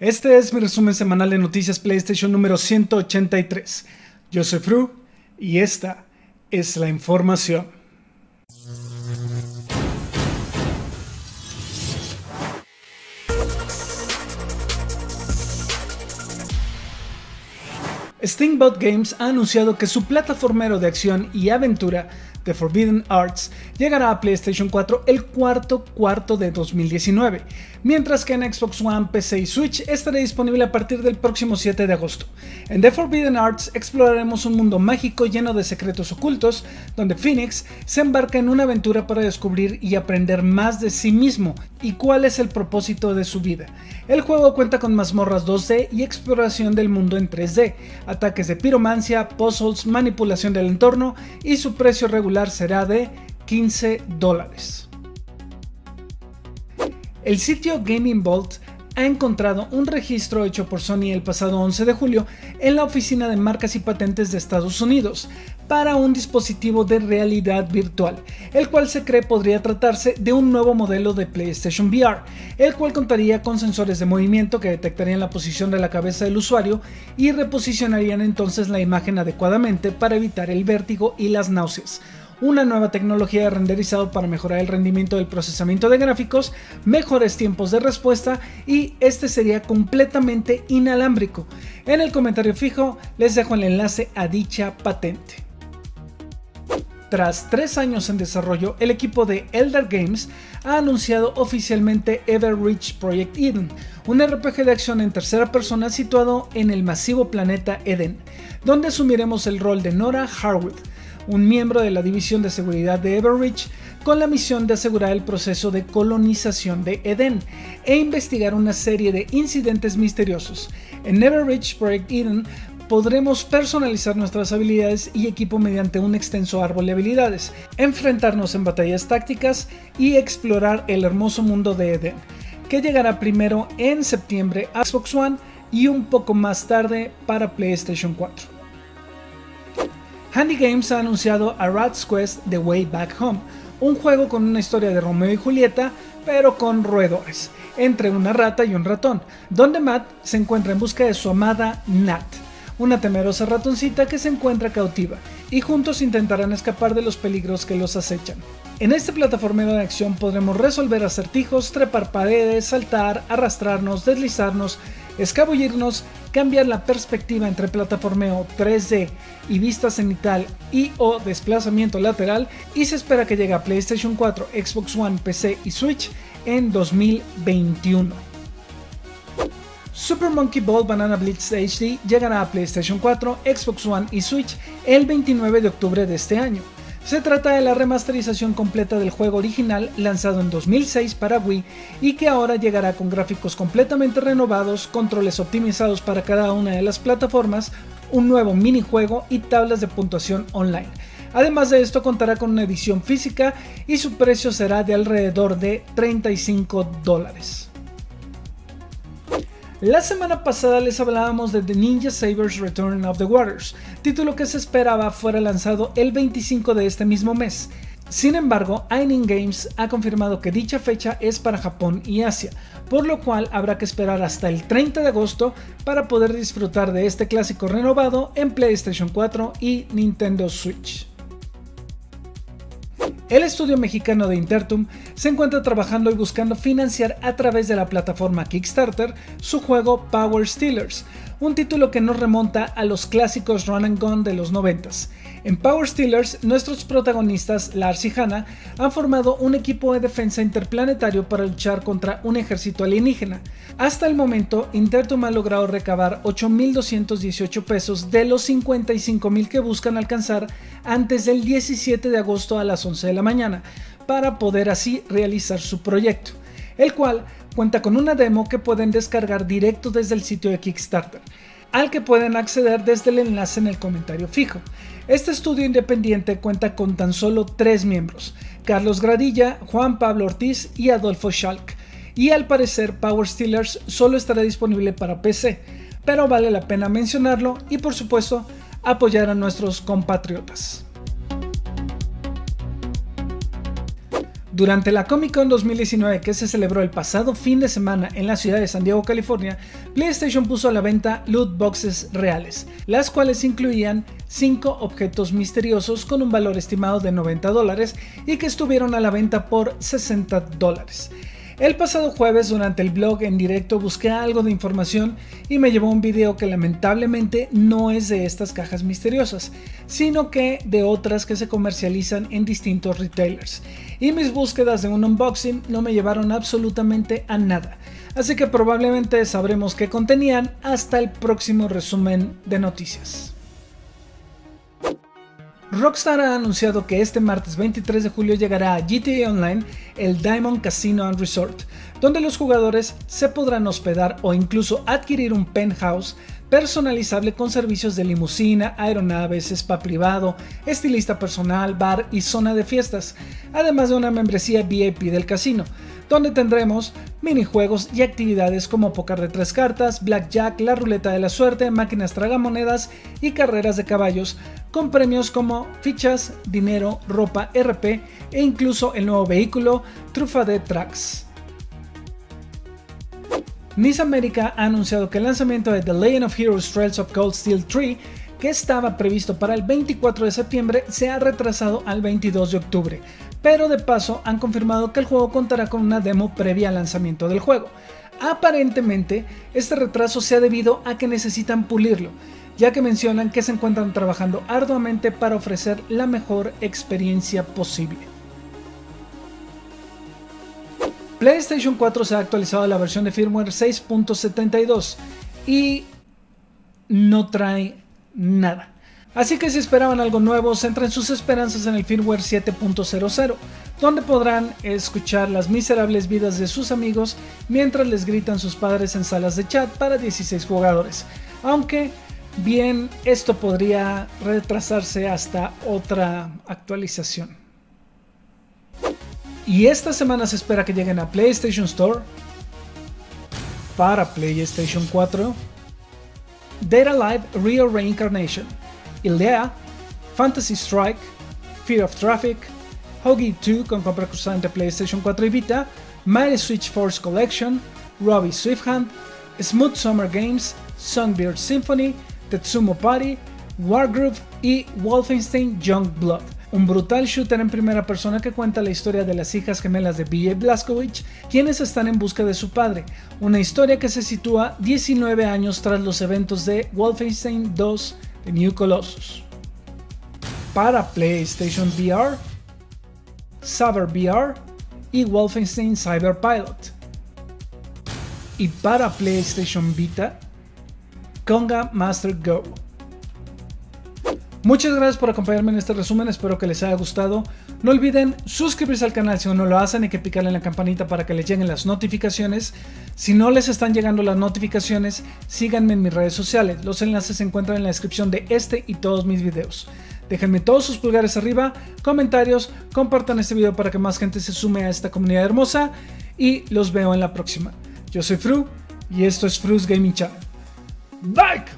Este es mi resumen semanal de noticias PlayStation número 183. Yo soy Fru y esta es la información. Stingbot Games ha anunciado que su plataformero de acción y aventura The Forbidden Arts llegará a PlayStation 4 el cuarto cuarto de 2019, mientras que en Xbox One, PC y Switch estará disponible a partir del próximo 7 de agosto. En The Forbidden Arts exploraremos un mundo mágico lleno de secretos ocultos, donde Phoenix se embarca en una aventura para descubrir y aprender más de sí mismo y cuál es el propósito de su vida. El juego cuenta con mazmorras 2D y exploración del mundo en 3D, ataques de piromancia, puzzles, manipulación del entorno y su precio regular será de 15 dólares. El sitio Gaming Vault ha encontrado un registro hecho por Sony el pasado 11 de julio en la Oficina de Marcas y Patentes de Estados Unidos para un dispositivo de realidad virtual, el cual se cree podría tratarse de un nuevo modelo de PlayStation VR, el cual contaría con sensores de movimiento que detectarían la posición de la cabeza del usuario y reposicionarían entonces la imagen adecuadamente para evitar el vértigo y las náuseas una nueva tecnología de renderizado para mejorar el rendimiento del procesamiento de gráficos, mejores tiempos de respuesta y este sería completamente inalámbrico. En el comentario fijo les dejo el enlace a dicha patente. Tras tres años en desarrollo, el equipo de Elder Games ha anunciado oficialmente Everreach Project Eden, un RPG de acción en tercera persona situado en el masivo planeta Eden, donde asumiremos el rol de Nora Harwood, un miembro de la División de Seguridad de Everreach, con la misión de asegurar el proceso de colonización de Eden e investigar una serie de incidentes misteriosos. En Everreach Project Eden podremos personalizar nuestras habilidades y equipo mediante un extenso árbol de habilidades, enfrentarnos en batallas tácticas y explorar el hermoso mundo de Eden, que llegará primero en septiembre a Xbox One y un poco más tarde para PlayStation 4. Handy Games ha anunciado a Rat's Quest The Way Back Home, un juego con una historia de Romeo y Julieta, pero con roedores, entre una rata y un ratón, donde Matt se encuentra en busca de su amada Nat, una temerosa ratoncita que se encuentra cautiva, y juntos intentarán escapar de los peligros que los acechan. En este plataformero de acción podremos resolver acertijos, trepar paredes, saltar, arrastrarnos, deslizarnos, escabullirnos, cambiar la perspectiva entre plataformeo 3D y vista cenital y o desplazamiento lateral y se espera que llegue a PlayStation 4, Xbox One, PC y Switch en 2021. Super Monkey Ball Banana Blitz HD llegará a PlayStation 4, Xbox One y Switch el 29 de octubre de este año. Se trata de la remasterización completa del juego original lanzado en 2006 para Wii y que ahora llegará con gráficos completamente renovados, controles optimizados para cada una de las plataformas, un nuevo minijuego y tablas de puntuación online. Además de esto contará con una edición física y su precio será de alrededor de 35 dólares. La semana pasada les hablábamos de The Ninja Sabers Return of the Waters, título que se esperaba fuera lanzado el 25 de este mismo mes. Sin embargo, Ainin Games ha confirmado que dicha fecha es para Japón y Asia, por lo cual habrá que esperar hasta el 30 de agosto para poder disfrutar de este clásico renovado en PlayStation 4 y Nintendo Switch. El estudio mexicano de Intertum se encuentra trabajando y buscando financiar a través de la plataforma Kickstarter su juego Power Stealers, un título que nos remonta a los clásicos run and gun de los 90 en Power Stealers, nuestros protagonistas, Lars y Hannah, han formado un equipo de defensa interplanetario para luchar contra un ejército alienígena. Hasta el momento, Intertum ha logrado recabar 8.218 pesos de los 55.000 que buscan alcanzar antes del 17 de agosto a las 11 de la mañana, para poder así realizar su proyecto, el cual cuenta con una demo que pueden descargar directo desde el sitio de Kickstarter al que pueden acceder desde el enlace en el comentario fijo. Este estudio independiente cuenta con tan solo tres miembros, Carlos Gradilla, Juan Pablo Ortiz y Adolfo Schalk, y al parecer Power Stealers solo estará disponible para PC, pero vale la pena mencionarlo y por supuesto apoyar a nuestros compatriotas. Durante la Comic Con 2019 que se celebró el pasado fin de semana en la ciudad de San Diego, California, PlayStation puso a la venta loot boxes reales, las cuales incluían 5 objetos misteriosos con un valor estimado de 90 dólares y que estuvieron a la venta por 60 dólares. El pasado jueves durante el blog en directo busqué algo de información y me llevó un video que lamentablemente no es de estas cajas misteriosas, sino que de otras que se comercializan en distintos retailers. Y mis búsquedas de un unboxing no me llevaron absolutamente a nada, así que probablemente sabremos qué contenían hasta el próximo resumen de noticias. Rockstar ha anunciado que este martes 23 de julio llegará a GTA Online el Diamond Casino and Resort, donde los jugadores se podrán hospedar o incluso adquirir un penthouse personalizable con servicios de limusina, aeronaves, spa privado, estilista personal, bar y zona de fiestas, además de una membresía VIP del casino, donde tendremos minijuegos y actividades como póker de tres cartas, blackjack, la ruleta de la suerte, máquinas tragamonedas y carreras de caballos, con premios como fichas, dinero, ropa, RP e incluso el nuevo vehículo Trufa de Tracks. Nice America ha anunciado que el lanzamiento de The Legend of Heroes Trails of Cold Steel 3, que estaba previsto para el 24 de septiembre, se ha retrasado al 22 de octubre, pero de paso han confirmado que el juego contará con una demo previa al lanzamiento del juego. Aparentemente, este retraso se ha debido a que necesitan pulirlo, ya que mencionan que se encuentran trabajando arduamente para ofrecer la mejor experiencia posible. PlayStation 4 se ha actualizado a la versión de firmware 6.72 y no trae nada. Así que si esperaban algo nuevo, centren sus esperanzas en el firmware 7.00, donde podrán escuchar las miserables vidas de sus amigos mientras les gritan sus padres en salas de chat para 16 jugadores. Aunque bien, esto podría retrasarse hasta otra actualización. Y esta semana se espera que lleguen a PlayStation Store para PlayStation 4 Data Live Real Reincarnation Ilea, Fantasy Strike, Fear of Traffic, Hoagie 2 con compra cruzada PlayStation 4 y Vita, My Switch Force Collection, Robbie Swifthand, Smooth Summer Games, Songbird Symphony, Tetsumo Party, Wargroove y Wolfenstein Young Blood. Un brutal shooter en primera persona que cuenta la historia de las hijas gemelas de B.J. Blazkowicz, quienes están en busca de su padre. Una historia que se sitúa 19 años tras los eventos de Wolfenstein 2 The New Colossus. Para PlayStation VR, Saber VR y Wolfenstein Cyber Pilot. Y para PlayStation Vita, Conga Master Go. Muchas gracias por acompañarme en este resumen, espero que les haya gustado. No olviden suscribirse al canal si aún no lo hacen, y que picarle en la campanita para que les lleguen las notificaciones. Si no les están llegando las notificaciones, síganme en mis redes sociales. Los enlaces se encuentran en la descripción de este y todos mis videos. Déjenme todos sus pulgares arriba, comentarios, compartan este video para que más gente se sume a esta comunidad hermosa y los veo en la próxima. Yo soy Fru y esto es Fru's Gaming Channel. like